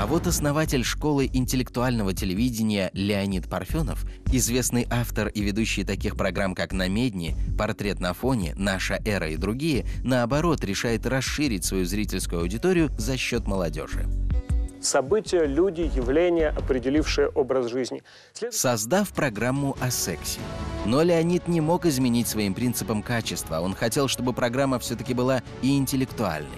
А вот основатель школы интеллектуального телевидения Леонид Парфенов, известный автор и ведущий таких программ, как «На медне», «Портрет на фоне», «Наша эра» и другие, наоборот, решает расширить свою зрительскую аудиторию за счет молодежи. События, люди, явления, определившие образ жизни. След... Создав программу о сексе. Но Леонид не мог изменить своим принципам качества. Он хотел, чтобы программа все-таки была и интеллектуальной.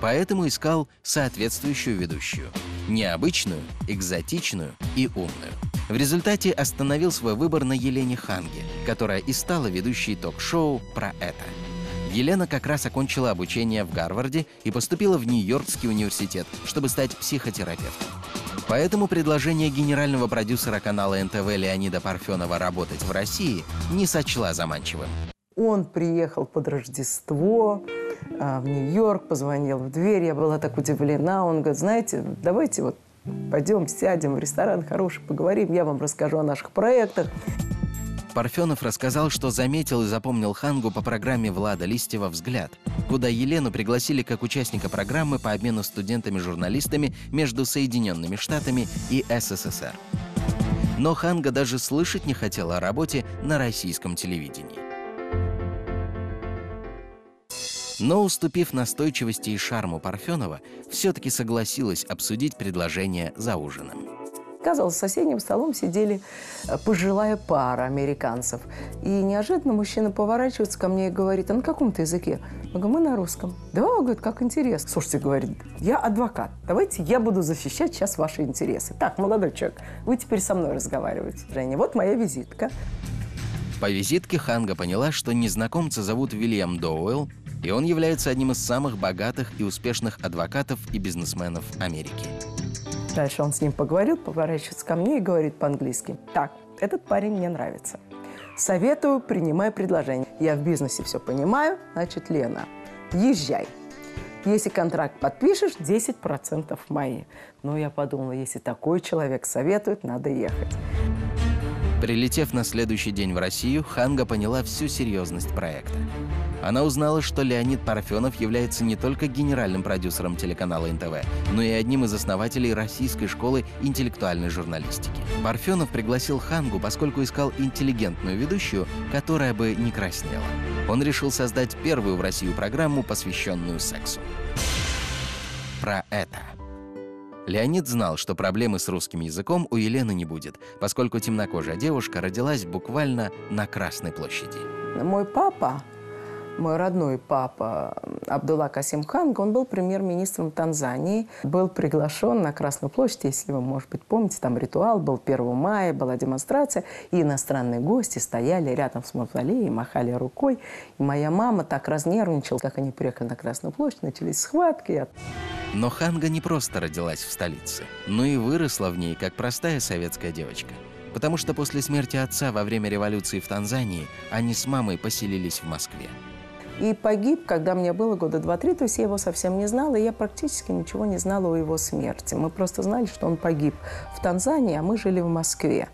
Поэтому искал соответствующую ведущую – необычную, экзотичную и умную. В результате остановил свой выбор на Елене Ханге, которая и стала ведущей ток-шоу про это. Елена как раз окончила обучение в Гарварде и поступила в Нью-Йоркский университет, чтобы стать психотерапевтом. Поэтому предложение генерального продюсера канала НТВ Леонида Парфенова работать в России не сочла заманчивым. Он приехал под Рождество, а, в Нью-Йорк, позвонил в дверь, я была так удивлена. Он говорит, знаете, давайте вот пойдем, сядем в ресторан хороший, поговорим, я вам расскажу о наших проектах. Парфенов рассказал, что заметил и запомнил Хангу по программе Влада Листьева «Взгляд», куда Елену пригласили как участника программы по обмену студентами-журналистами между Соединенными Штатами и СССР. Но Ханга даже слышать не хотела о работе на российском телевидении. Но, уступив настойчивости и шарму Парфенова, все-таки согласилась обсудить предложение за ужином. Оказалось, за соседним столом сидели э, пожилая пара американцев. И неожиданно мужчина поворачивается ко мне и говорит, а на каком то языке? Я говорю, мы на русском. Да, он говорит, как интересно. Слушайте, говорит, я адвокат. Давайте я буду защищать сейчас ваши интересы. Так, молодой человек, вы теперь со мной разговариваете. Женя, вот моя визитка. По визитке Ханга поняла, что незнакомца зовут Вильям Доуэлл, и он является одним из самых богатых и успешных адвокатов и бизнесменов Америки. Дальше он с ним поговорил, поворачивается ко мне и говорит по-английски. Так, этот парень мне нравится. Советую, принимай предложение. Я в бизнесе все понимаю, значит, Лена, езжай. Если контракт подпишешь, 10% мои. Ну, я подумала, если такой человек советует, надо ехать. Прилетев на следующий день в Россию, Ханга поняла всю серьезность проекта. Она узнала, что Леонид Парфенов является не только генеральным продюсером телеканала НТВ, но и одним из основателей Российской школы интеллектуальной журналистики. Парфенов пригласил Хангу, поскольку искал интеллигентную ведущую, которая бы не краснела. Он решил создать первую в Россию программу, посвященную сексу. Про это. Леонид знал, что проблемы с русским языком у Елены не будет, поскольку темнокожая девушка родилась буквально на Красной площади. Мой папа мой родной папа Абдулла Касим он был премьер-министром Танзании, был приглашен на Красную площадь, если вы, может быть, помните, там ритуал был 1 мая, была демонстрация, и иностранные гости стояли рядом с мавзолеем, махали рукой. И моя мама так разнервничала, как они приехали на Красную площадь, начались схватки. Но Ханга не просто родилась в столице, но и выросла в ней, как простая советская девочка. Потому что после смерти отца во время революции в Танзании они с мамой поселились в Москве. И погиб, когда мне было года два-три, то есть я его совсем не знала, и я практически ничего не знала о его смерти. Мы просто знали, что он погиб в Танзании, а мы жили в Москве.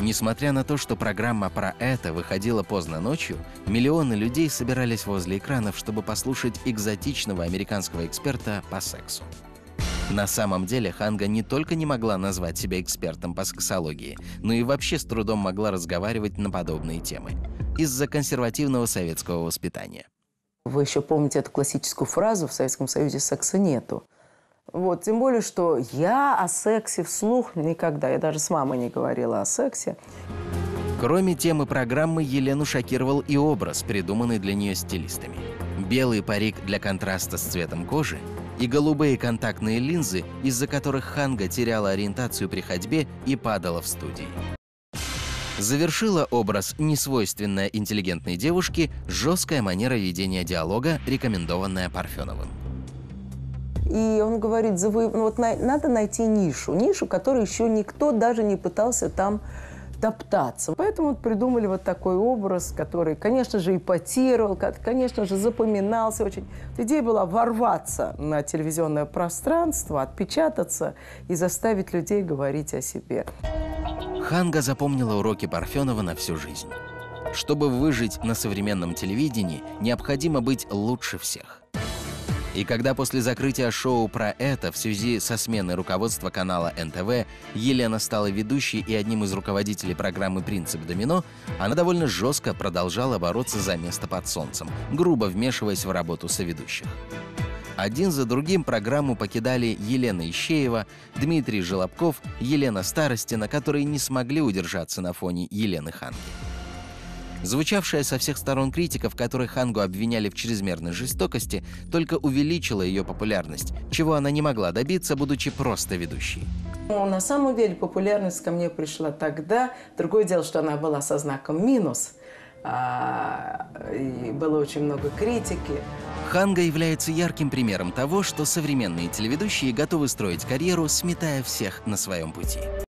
Несмотря на то, что программа про это выходила поздно ночью, миллионы людей собирались возле экранов, чтобы послушать экзотичного американского эксперта по сексу. На самом деле Ханга не только не могла назвать себя экспертом по сексологии, но и вообще с трудом могла разговаривать на подобные темы из-за консервативного советского воспитания. Вы еще помните эту классическую фразу «в Советском Союзе секса нету». Вот, тем более, что я о сексе вслух никогда, я даже с мамой не говорила о сексе. Кроме темы программы, Елену шокировал и образ, придуманный для нее стилистами. Белый парик для контраста с цветом кожи и голубые контактные линзы, из-за которых Ханга теряла ориентацию при ходьбе и падала в студии. Завершила образ несвойственная интеллигентной девушки жесткая манера ведения диалога, рекомендованная Парфеновым. И он говорит, ну, вот на, надо найти нишу, нишу, которую еще никто даже не пытался там топтаться. Поэтому вот придумали вот такой образ, который, конечно же, ипотировал, конечно же, запоминался очень. Идея была ворваться на телевизионное пространство, отпечататься и заставить людей говорить о себе. Ханга запомнила уроки Парфенова на всю жизнь. Чтобы выжить на современном телевидении, необходимо быть лучше всех. И когда после закрытия шоу про это в связи со сменой руководства канала НТВ Елена стала ведущей и одним из руководителей программы «Принцип домино», она довольно жестко продолжала бороться за место под солнцем, грубо вмешиваясь в работу соведущих. Один за другим программу покидали Елена Ищеева, Дмитрий Желобков, Елена Старостина, которые не смогли удержаться на фоне Елены Ханги. Звучавшая со всех сторон критика, в которой Хангу обвиняли в чрезмерной жестокости, только увеличила ее популярность, чего она не могла добиться, будучи просто ведущей. Ну, на самом деле популярность ко мне пришла тогда. Другое дело, что она была со знаком минус. А, и было очень много критики. Ханга является ярким примером того, что современные телеведущие готовы строить карьеру, сметая всех на своем пути.